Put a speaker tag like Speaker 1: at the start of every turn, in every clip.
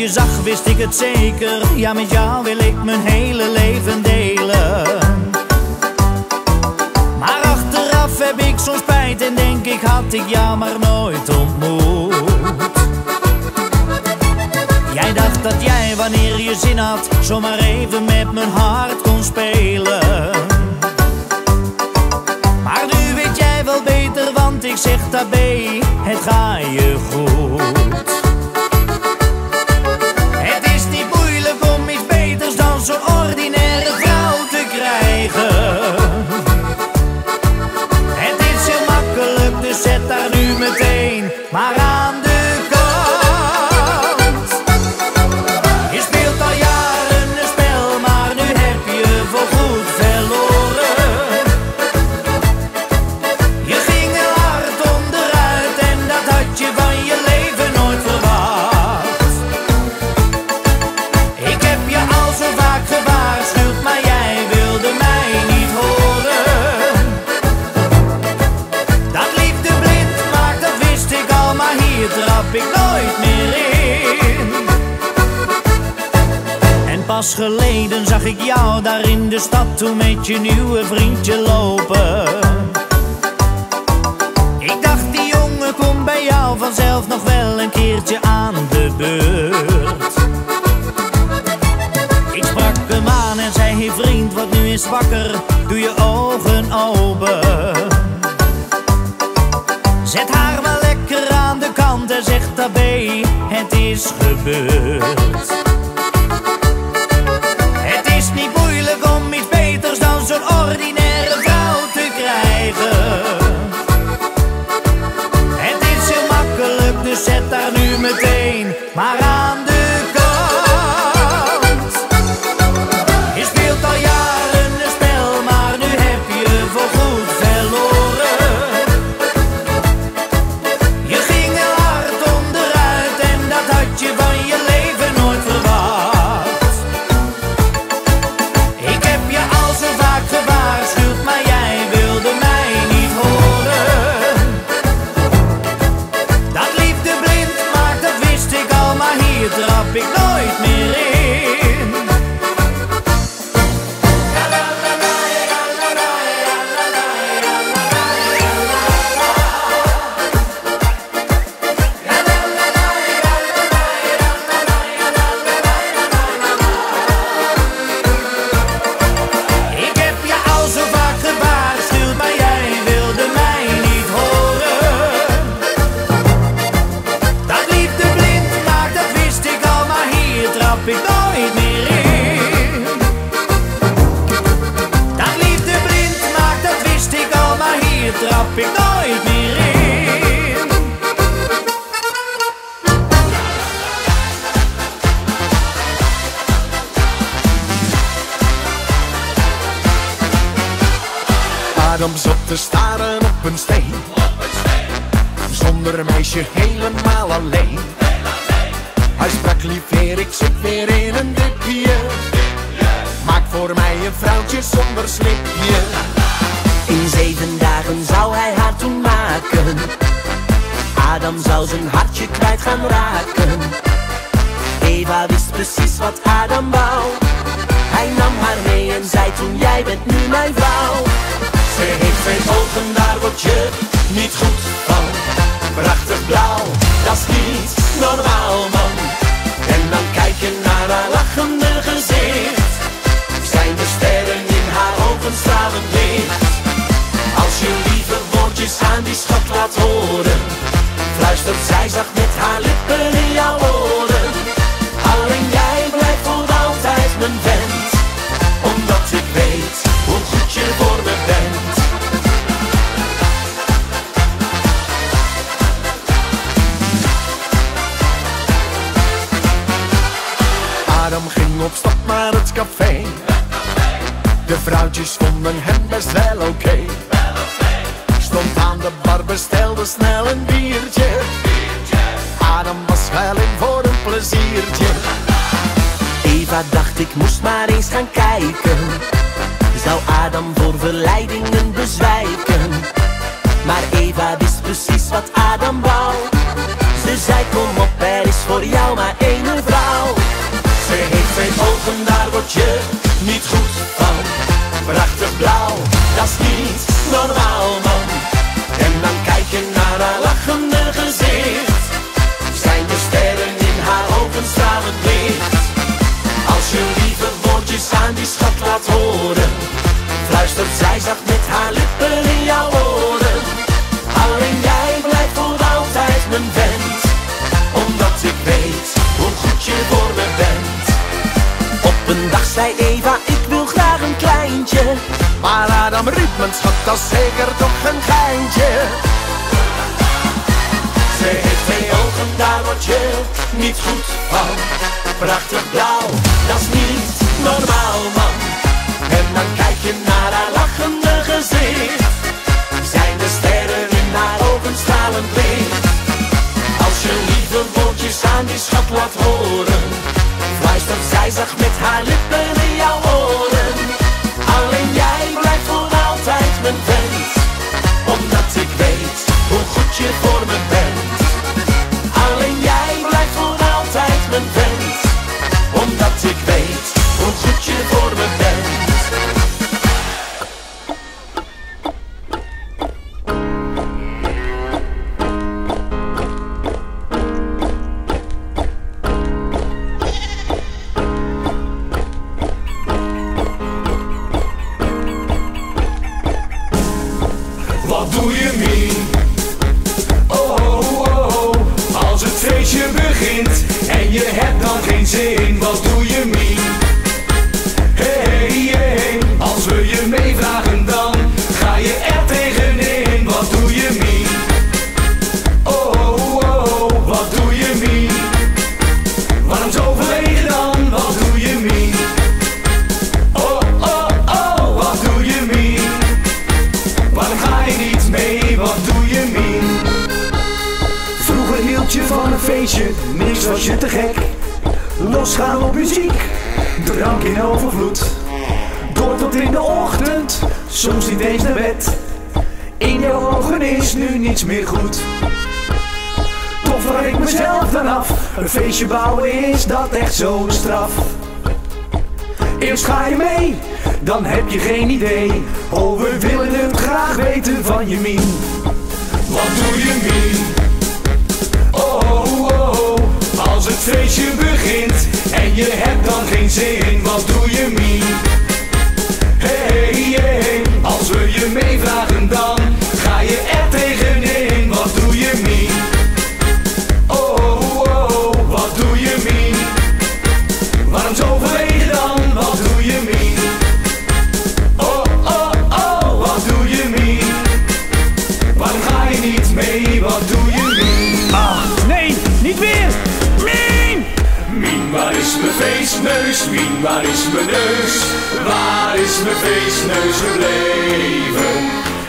Speaker 1: je zag, wist ik het zeker. Ja, met jou wil ik mijn hele leven delen. Maar achteraf heb ik zo'n spijt en denk ik, had ik jou maar nooit ontmoet. Jij dacht dat jij, wanneer je zin had, zomaar even met mijn hart kon spelen. Maar nu weet jij wel beter, want ik zeg daarbij, het ga je goed. My God. geleden zag ik jou daar in de stad toen met je nieuwe vriendje lopen. Ik dacht die jongen komt bij jou vanzelf nog wel een keertje aan de beurt. Ik sprak hem aan en zei hey vriend wat nu is wakker, doe je ogen open. Zet haar wel lekker aan de kant en zeg tabé, het is gebeurd. een ordinaire vrouw te krijgen. Het is heel makkelijk, dus zet daar nu meteen maar
Speaker 2: Omdat ik weet hoe goed je voor me bent. Op een
Speaker 3: dag zei Eva, ik wil graag een kleintje.
Speaker 4: Maar Adam riep, mijn schat, dat zeker toch een geintje.
Speaker 5: Ze heeft twee ogen, daar word je niet goed van. Prachtig blauw, dat is niet normaal man. En dan kijk je naar haar lachende gezicht. Zijn de sterren in haar ogen stralend licht. Als je lieve woordjes aan die schat laat horen. Fluistert zij zacht met haar lippen in jouw oren. Alleen jij blijft voor altijd mijn vent. Omdat ik weet hoe goed je voor me bent. Alleen jij blijft voor altijd mijn vent. Omdat ik weet hoe goed je voor me bent.
Speaker 4: Een feestje bouwen is dat echt zo'n straf. Eerst ga je mee, dan heb je geen idee. Oh, we willen het graag weten van je mien.
Speaker 6: Wat doe je Mien? Oh, oh, oh, als het feestje begint en je hebt dan geen zin, wat doe je Mien? Hey, hey, als we je meevragen dan ga je niet mee? Wat doe je Mien?
Speaker 4: Ah, nee, niet weer! Mien!
Speaker 6: Mien, waar is mijn feestneus? Mien, waar is mijn neus? Waar is mijn feestneus gebleven?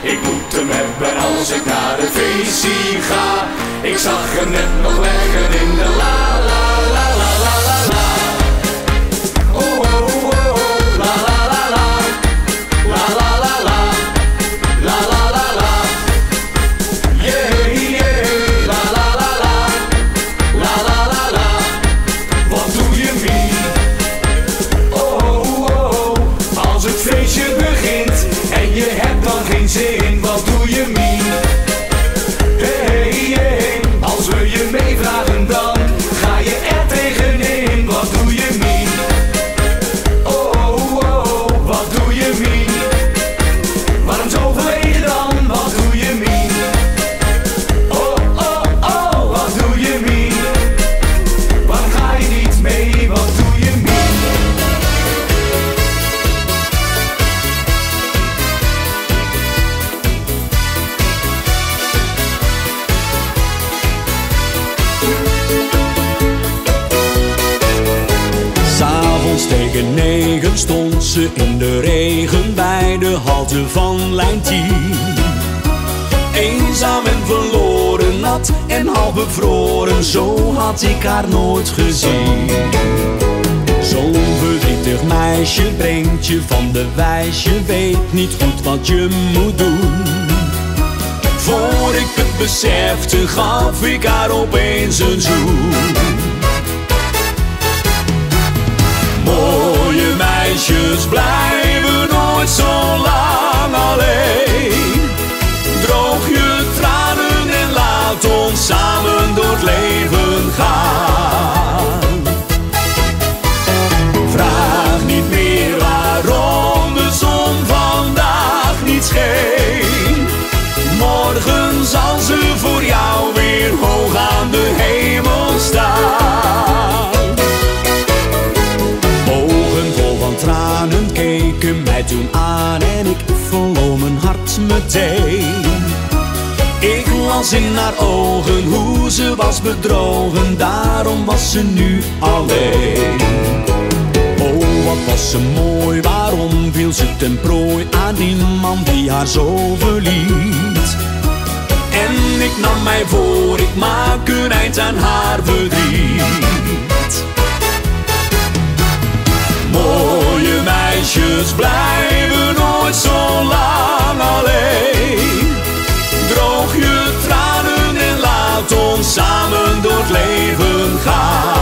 Speaker 6: Ik moet hem hebben als ik naar de feestie ga. Ik zag hem net nog leggen in de la
Speaker 7: de regen bij de halte van lijn 10. Eenzaam en verloren, nat en half bevroren, zo had ik haar nooit gezien. Zo'n verdrietig meisje brengt je van de wijs, je weet niet goed wat je moet doen. Voor ik het besefte gaf ik haar opeens een zoen.
Speaker 8: Mooi meisjes blijven nooit zo lang alleen. Droog je tranen en laat ons samen door het leven gaan. toen aan en ik verloor mijn hart meteen. Ik las in haar ogen hoe ze was bedrogen, daarom was ze nu alleen. Oh, wat was ze mooi, waarom viel ze ten prooi aan iemand man die haar zo verliet? En ik nam mij voor, ik maak een eind aan haar verdriet. Je meisjes blijven nooit zo lang alleen. Droog je tranen en laat ons samen door het leven gaan.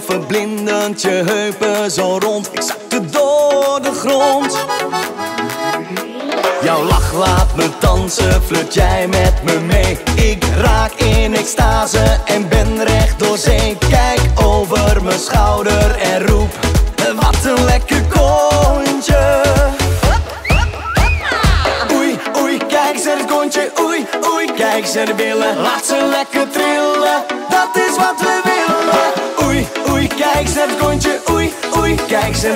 Speaker 9: Bent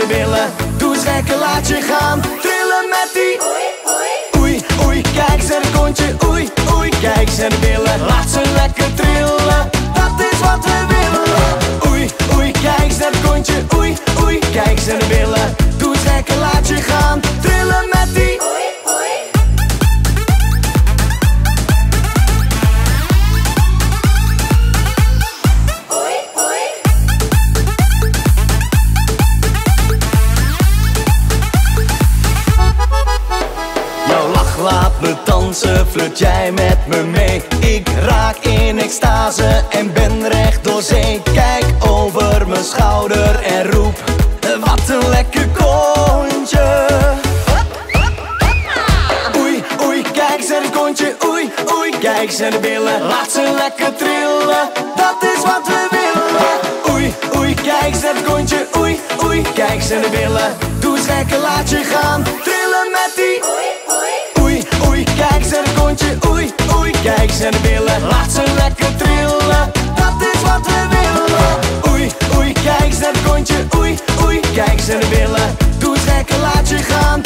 Speaker 4: kijk de Doe eens lekker, laat je gaan. Trillen met die. Oei, oei, kijk eens naar de kontje. Oei, oei, kijk naar de billen. Laat ze lekker trillen, dat is wat we willen. Oei, oei, kijk naar het kontje. Oei, oei, kijk naar de billen. Doe eens lekker, laat je gaan. Trillen met die me dansen, flirt jij met me mee? Ik raak in extase en ben recht door zee. Kijk over mijn schouder en roep Wat een lekker kontje Oei, oei, kijk naar het kontje Oei, oei, kijk naar de billen. Laat ze lekker trillen, dat is wat we willen. Oei, oei, kijk het kontje Oei, oei, kijk naar de billen. Doe eens lekker, laat je gaan het Oei, oei, kijk de billen Laat ze lekker trillen, dat is wat we willen. Oei, oei, kijk het kontje Oei, oei, kijk de billen Doe eens lekker, laat je gaan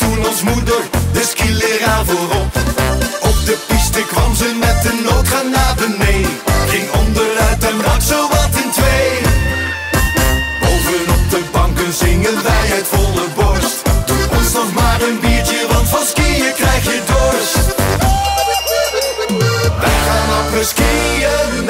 Speaker 10: toen ons
Speaker 11: moeder de
Speaker 12: skileraar voorop. Op de piste kwam ze met een naar beneden, Ging onderuit en brak zo wat in twee. Bovenop de banken zingen wij het volle borst. Doe ons nog maar een biertje, want van skiën krijg je dorst. Wij gaan op skiën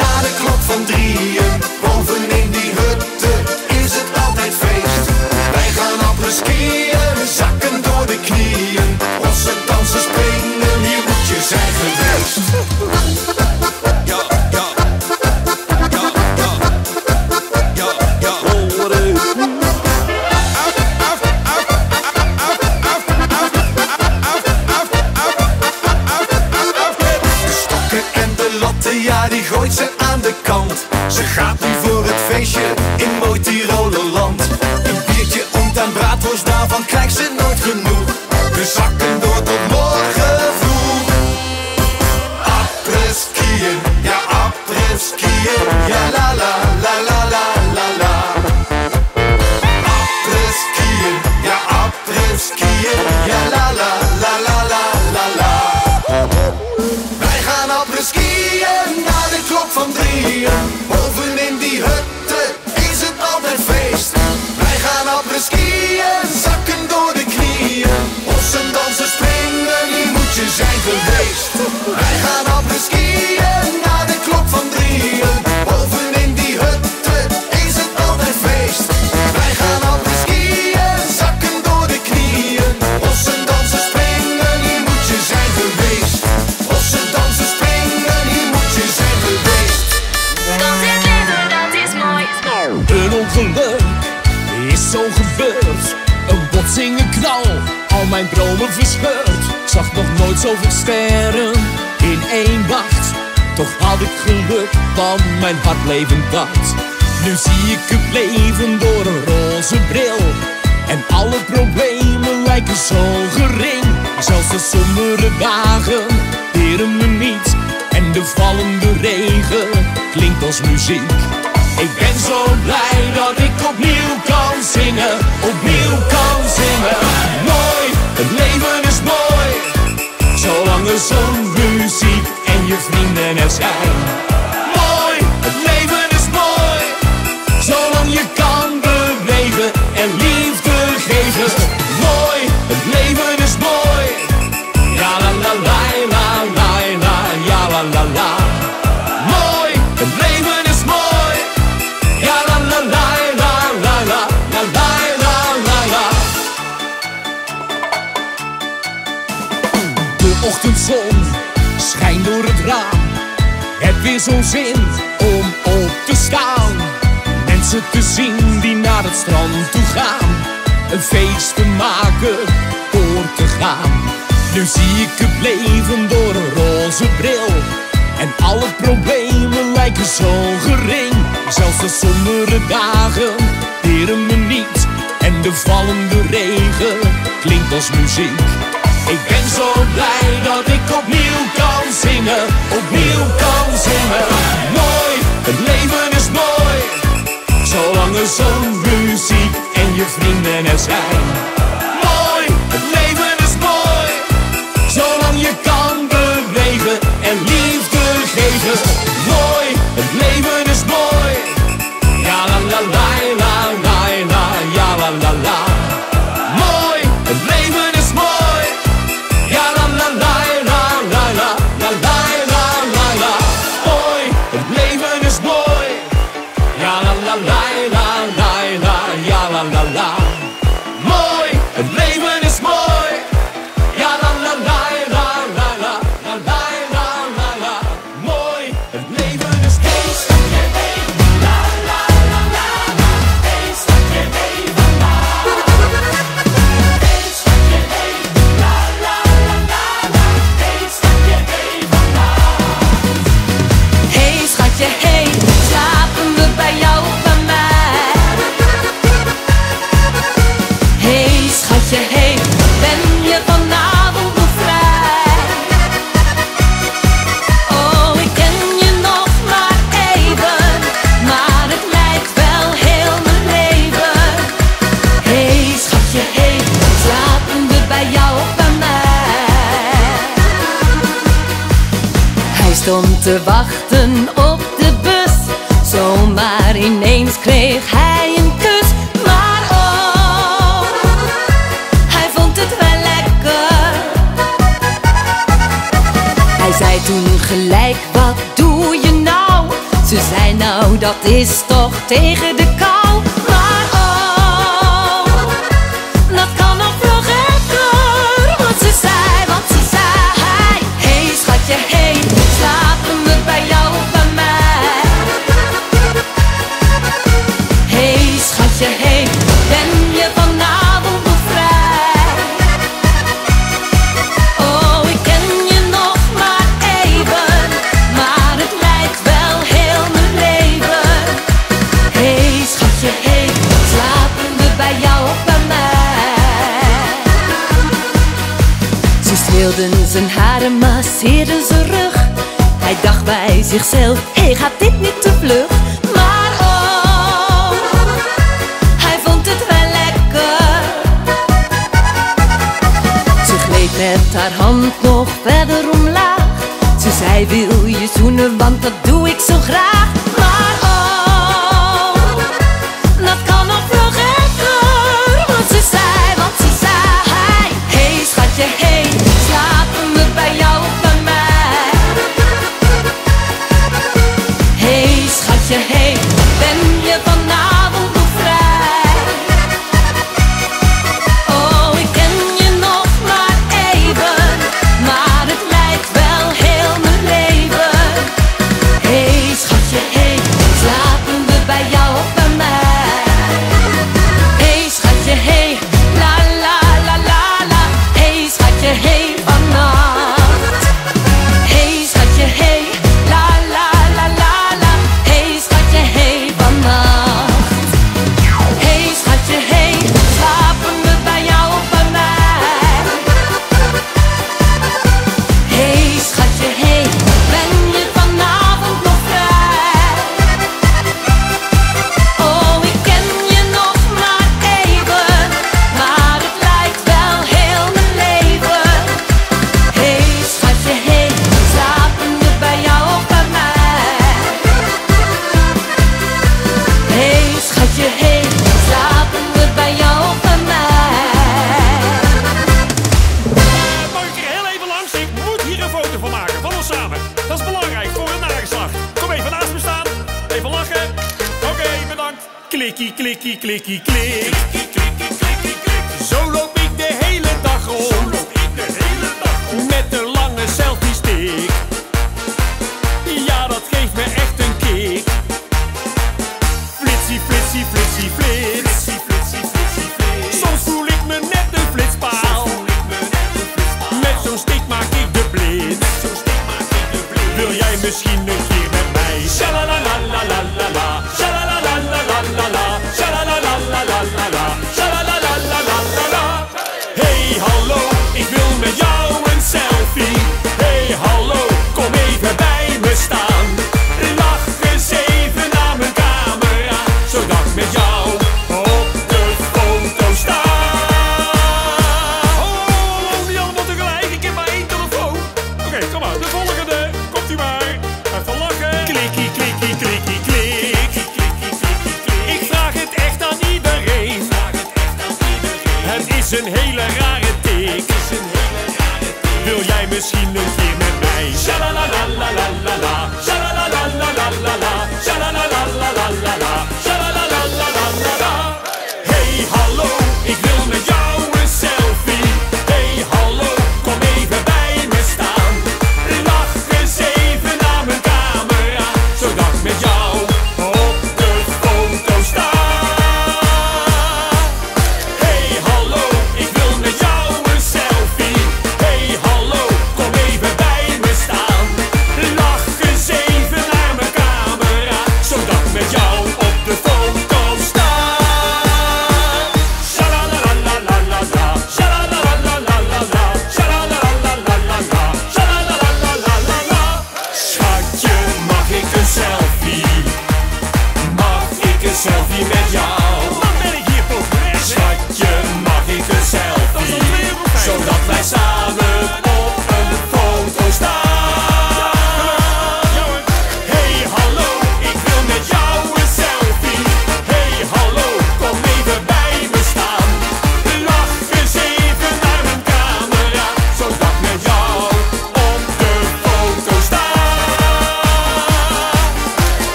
Speaker 12: het
Speaker 5: strand toe gaan. Een feest te maken, door te gaan. Nu zie ik het leven door een roze bril. En alle problemen lijken zo gering. Zelfs de sombere dagen deren me niet. En de vallende regen klinkt als muziek. Ik ben zo blij dat ik opnieuw kan zingen. Opnieuw kan zingen. zon, muziek en je vrienden en
Speaker 10: zijn. te wachten op de bus. Zomaar ineens kreeg hij een kus. Maar oh, hij vond het wel lekker. Hij zei toen gelijk, wat doe je nou? Ze zei nou, dat is toch tegen
Speaker 13: de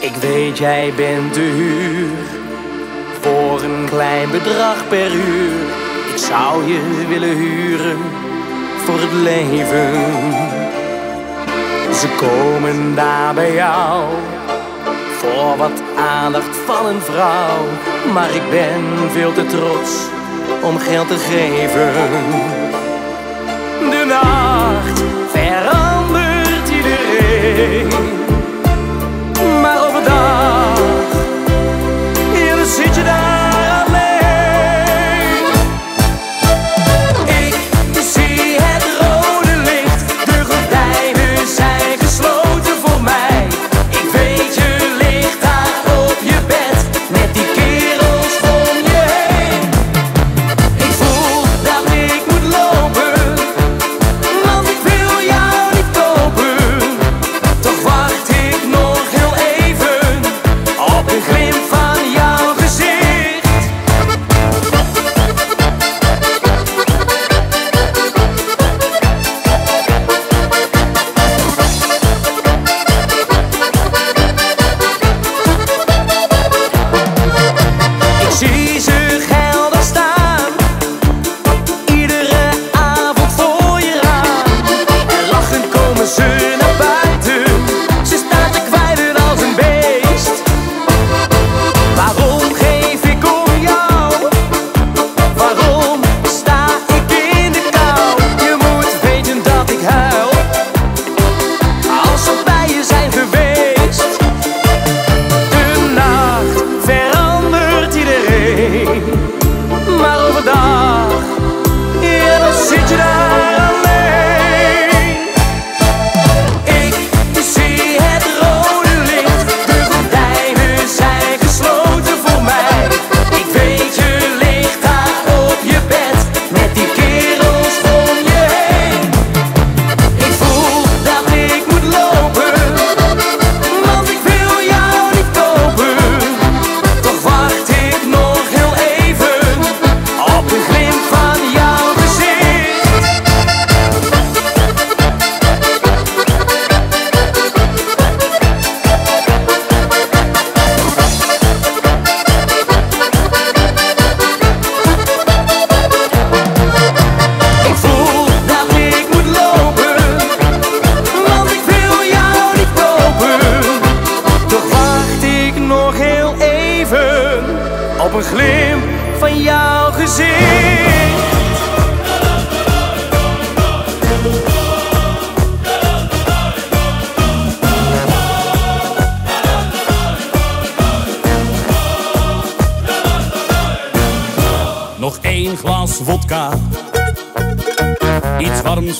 Speaker 13: Ik
Speaker 14: weet, jij bent te huur voor een klein bedrag per uur. Ik zou je willen huren voor het leven. Ze komen daar bij jou voor wat aandacht van een vrouw. Maar ik ben veel te trots om geld te geven. Maar overdag, hier zit je daar.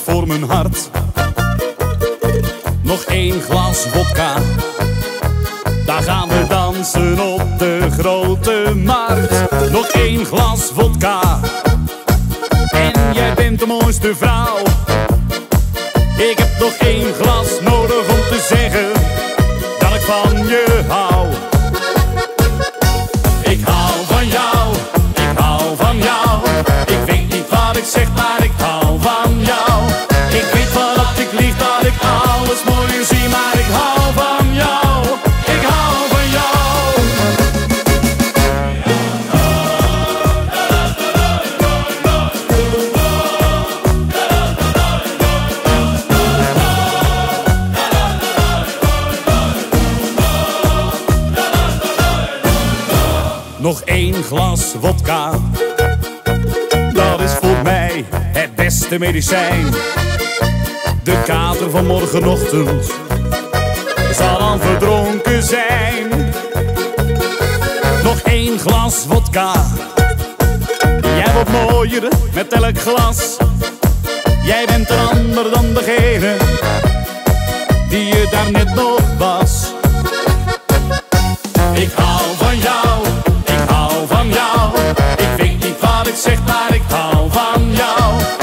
Speaker 14: voor
Speaker 5: mijn hart. Nog één glas vodka, daar gaan we dansen op de grote markt. Nog één glas vodka, en jij bent de mooiste vrouw. Ik heb nog één glas nodig.
Speaker 6: beste medicijn. De kater van morgenochtend zal al verdronken zijn. Nog één glas vodka. Jij wordt mooier met elk glas. Jij bent een ander dan degene die je daar net nog was. Ik hou van jou, ik hou van jou. Ik weet niet wat ik zeg, maar ik hou van jou.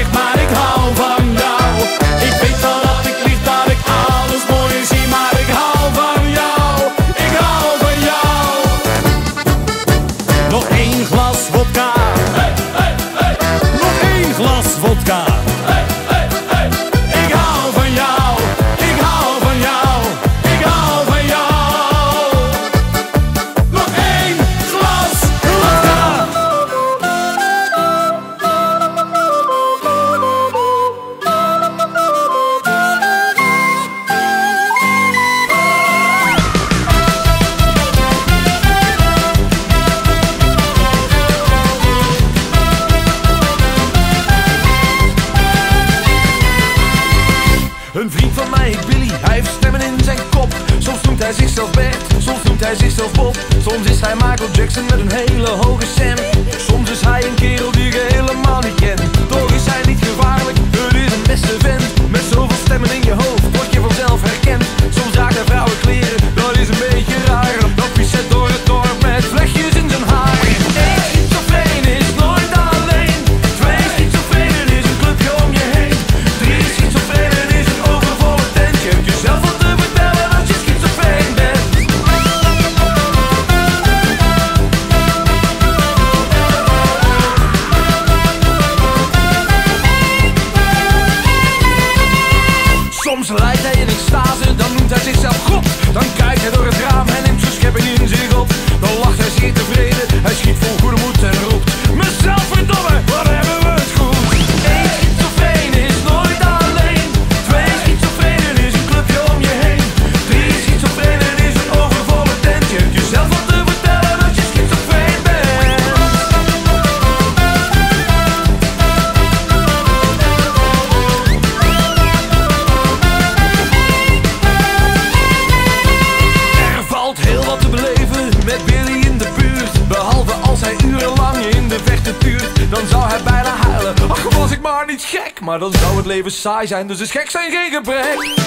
Speaker 6: zeg maar ik hou
Speaker 13: saai zijn, dus is gek zijn geen gebrek.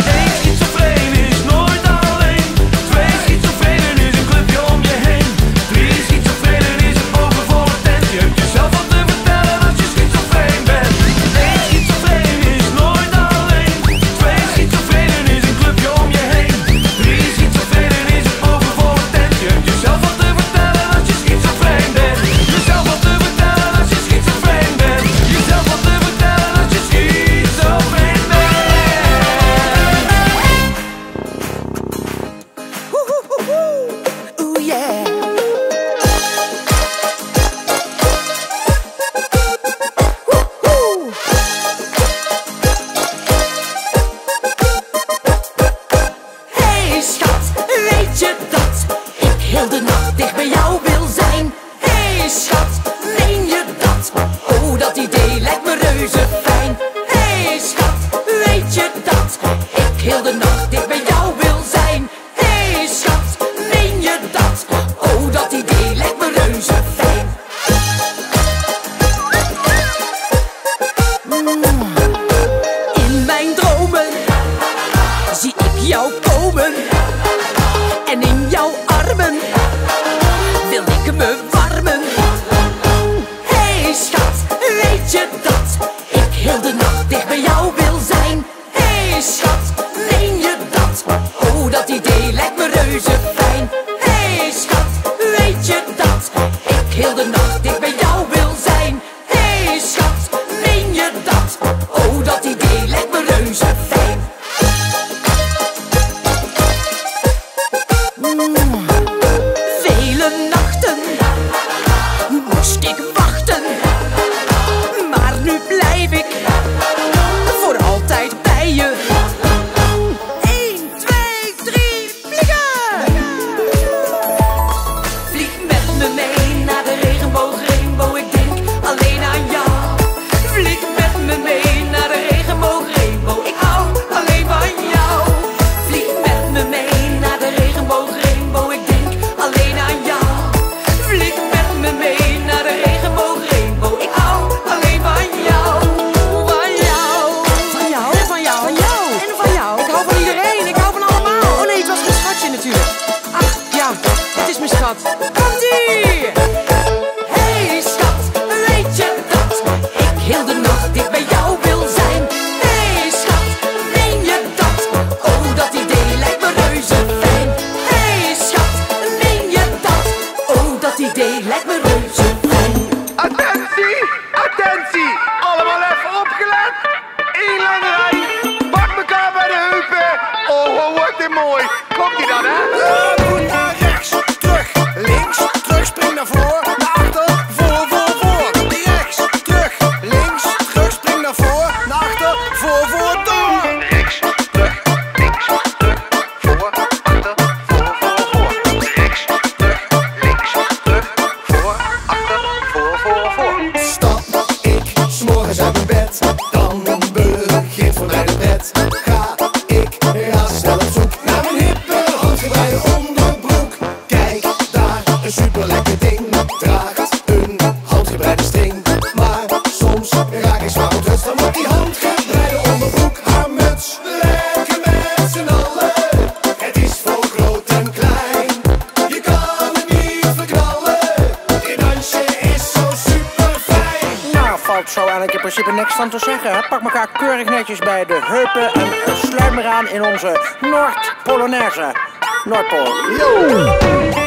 Speaker 15: netjes bij de heupen en sluit maar aan in onze Noord-Polonaise. Noordpool.
Speaker 4: Yo!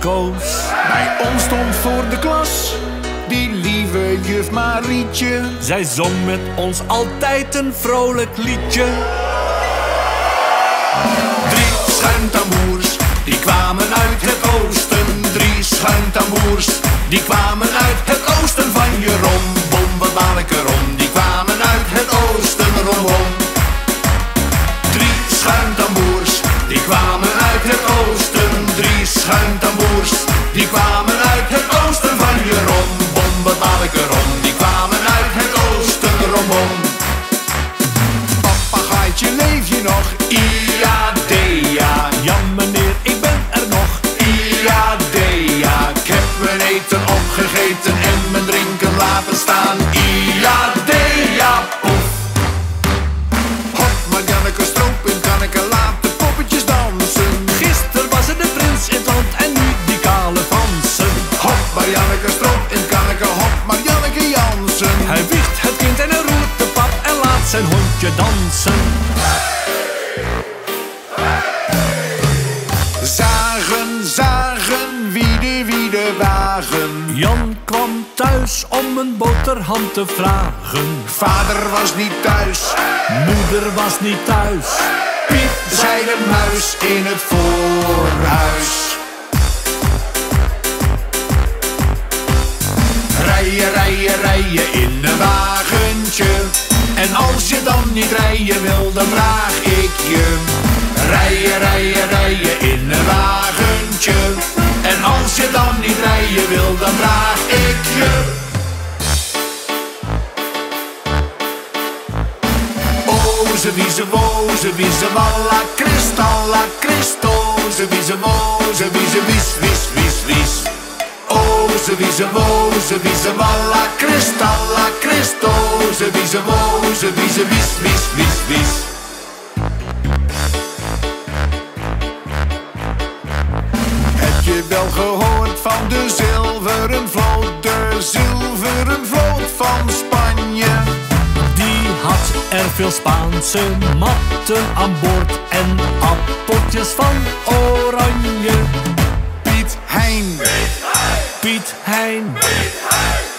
Speaker 4: koos.
Speaker 12: Bij ons stond voor de klas die lieve juf Marietje.
Speaker 4: Zij zong met ons altijd een vrolijk liedje.
Speaker 12: Drie schuimtamboers, die kwamen uit het oosten. Drie schuimtamboers, die kwamen uit het oosten van je
Speaker 8: rom. Bombe, rom te vragen.
Speaker 12: Vader was niet thuis,
Speaker 8: Moeder was niet thuis.
Speaker 12: Piet zei de muis in het voorhuis. Rijden, rijden, rijden in een wagentje. En als je dan niet rijden wil, dan vraag ik je. Rijden, rijden, rijden in een wagentje. En als je dan niet rijden wil, dan vraag ik je. Ze wie ze wo, ze wie ze walla, kristalla, Christo. Ze wie ze wies, wies, wies, wies. Oh, ze wie ze walla, kristalla, Christo. Ze wie ze wo, ze wie ze wies, wies, wies, wies.
Speaker 8: Veel Spaanse matten aan boord en appeltjes van oranje.
Speaker 12: Piet Hein,
Speaker 8: Piet Hein,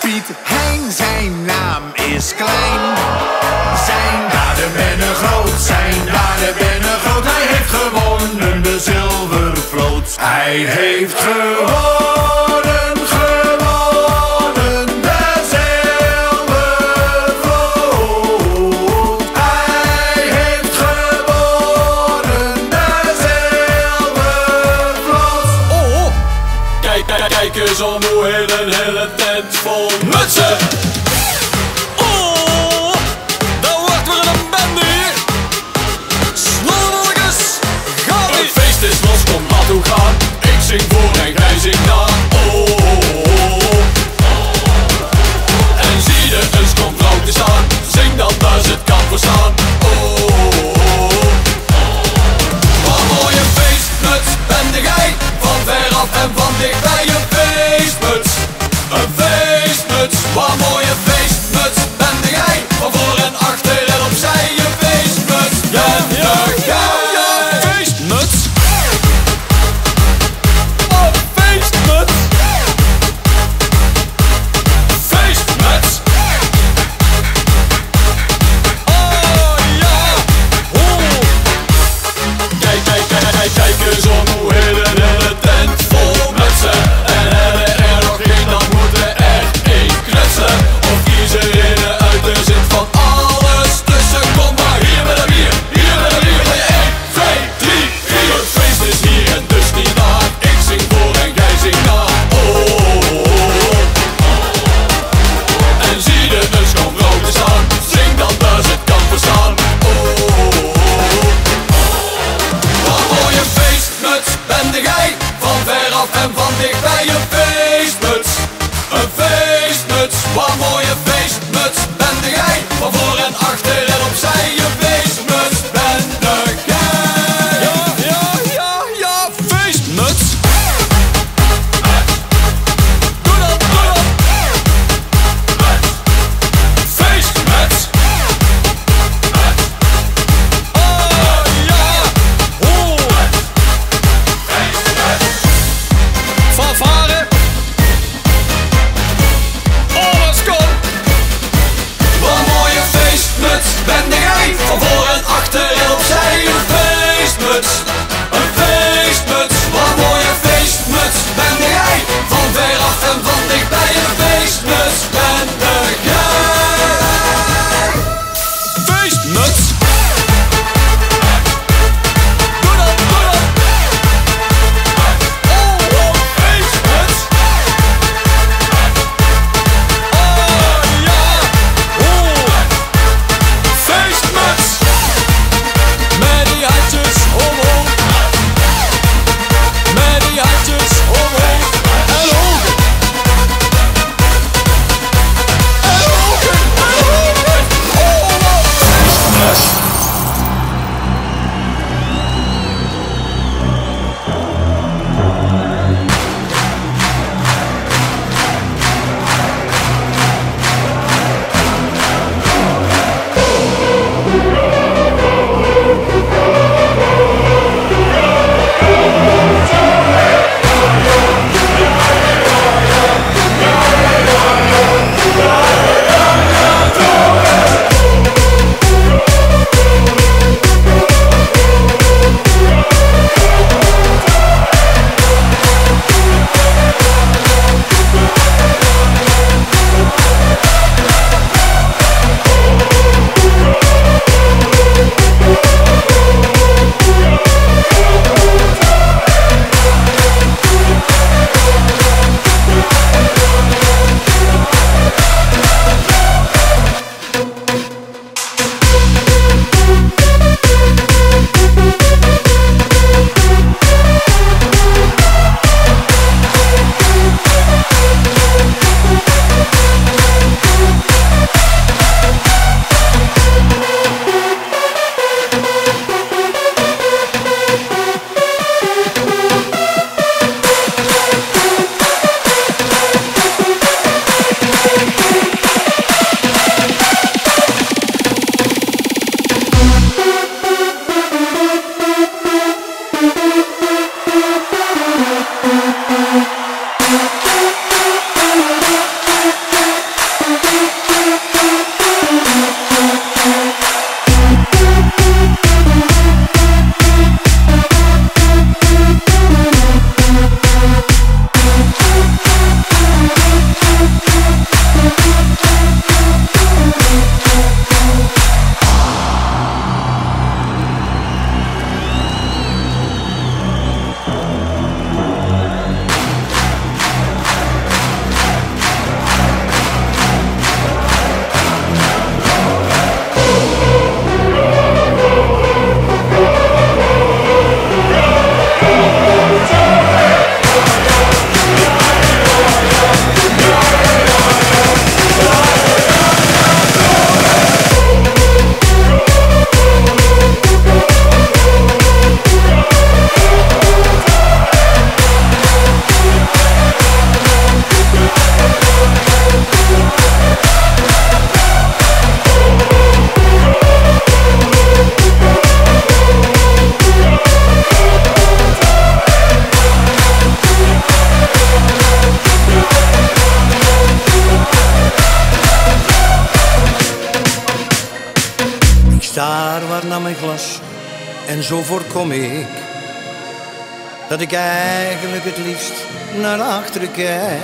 Speaker 12: Piet Hein, zijn naam is klein. Zijn daden bennen groot, zijn daden bennen groot. Hij heeft gewonnen de zilvervloot. Hij heeft gewonnen,
Speaker 16: zo voorkom ik dat ik eigenlijk het liefst naar achteren kijk.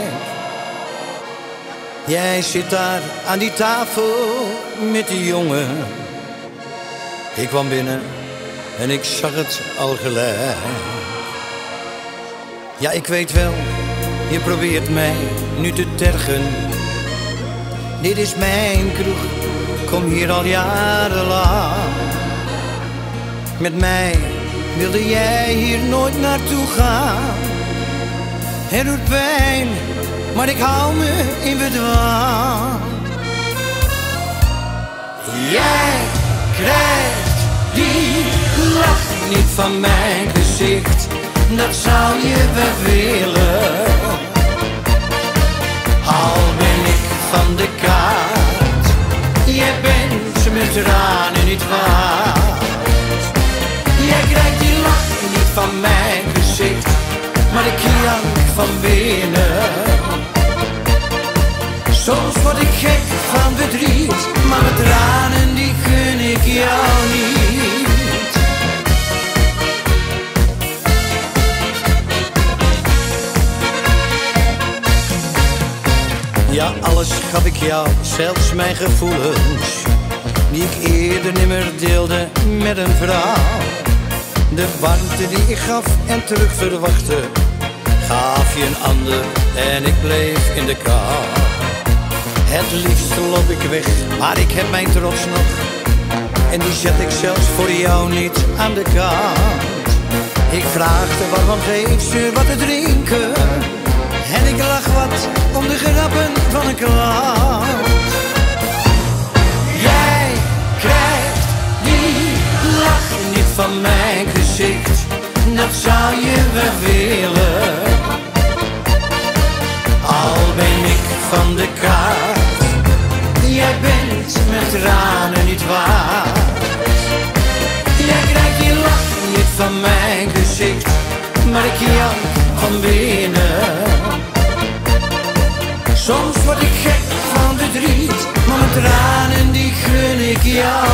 Speaker 16: Jij zit daar aan die tafel met die jongen. Ik kwam binnen en ik zag het al gelijk. Ja, ik weet wel, je probeert mij nu te tergen. Dit is mijn kroeg, kom hier al jarenlang. Met mij wilde jij hier nooit naartoe gaan. Het doet pijn, maar ik hou me in bedwang. Jij krijgt die lach niet van mijn gezicht, dat zou je wel willen. Al ben ik van de kaart, jij bent mijn tranen niet waard. Jij krijgt die lach niet van mijn gezicht, maar ik jank van binnen. Soms word ik gek van verdriet, maar mijn tranen die gun ik jou niet. Ja, alles gaf ik jou, zelfs mijn gevoelens, die ik eerder nimmer deelde met een vrouw. De warmte die ik gaf en terug verwachtte, gaf je een ander en ik bleef in de kou. Het liefst loop ik weg, maar ik heb mijn trots nog. En die zet ik zelfs voor jou niet aan de kant. Ik vraagde waarom geef ze wat te drinken. En ik lach wat om de grappen van een klant. Van mijn gezicht. Dat zou je wel willen. Al ben ik van de kaart. Jij bent met tranen niet waard. Jij krijgt die lach niet van mijn gezicht. Maar ik jank van binnen. Soms word ik gek van verdriet, maar mijn tranen die gun ik jou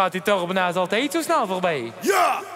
Speaker 8: gaat die torbenaars altijd zo snel voorbij?
Speaker 17: Ja!